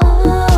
Oh.